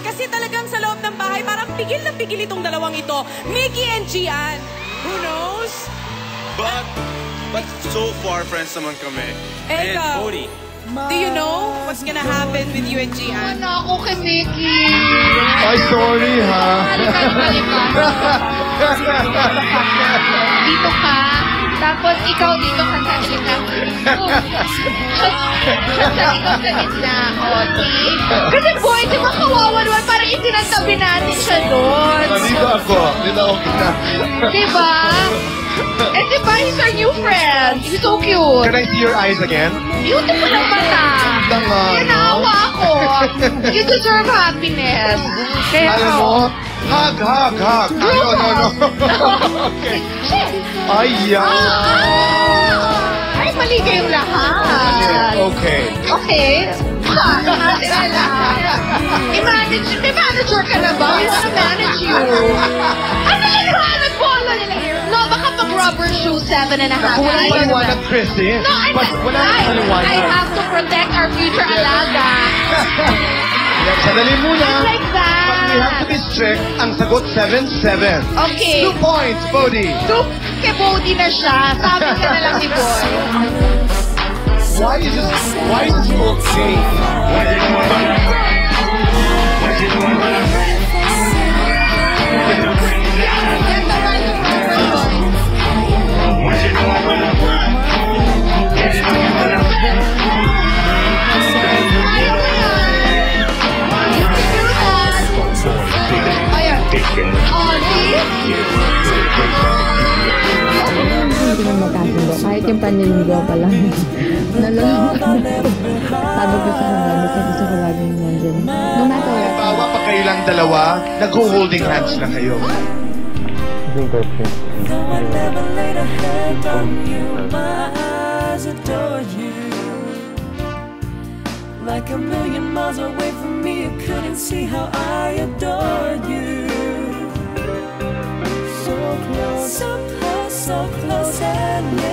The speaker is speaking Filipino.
Kasi talagang sa loob ng bahay, parang pigil na pigil itong dalawang ito. Mickey and Gian. Who knows? But, but so far, friends naman kami. And, uh, do you know what's gonna happen with you and Gian? Ano ako kay Mickey? Ay, sorry ha. Halika, halika. Dito ka. Tapos ikaw dito ka sa gitna. Sa ikaw sa gitna. Okay? Kasi boy, di ba kawawa naman? Parang itinatabi natin siya doon. Dito ako. Dito ako kita. Di ba? Eh di ba, he's our new friend. He's so cute. Can I see your eyes again? Beautiful ang mata. Tama, ako. You deserve happiness. Kaya Alam mo, hug, hug, hug. Ah, no, no, no. okay. Shit. Ay, yan. Ah! Ay, mali kayong lahat. Okay. Okay. Ha, lahat sila. I-manage, may manager ka na ba? We wanna manage you. Ano lang hanap mo? Ano? No, baka pag rubber shoe, seven and a half. Kung walang paliwanag. Christine. No, I, walang I, I have to protect our future alaga. Sadali muna. Like that. We have to be strict. Ang sagot, 7-7. Okay. Two points, Bodhi. Two kay Bodhi na siya. Sabi ka na lang ni Boy. Why is this, why is this okay? Ayaw Oh, see? hindi na magkasundo. Kahit yung panliligaw pa lang. Nalulungkot na. Sabi ko sa kanila, kasi gusto ko laging nandyan. No matter what. Bawa pa kayo lang dalawa, nag-holding hands na kayo. Though I never laid a hand on you, my eyes adore you. Like a million miles away from me, you couldn't see how I adore you.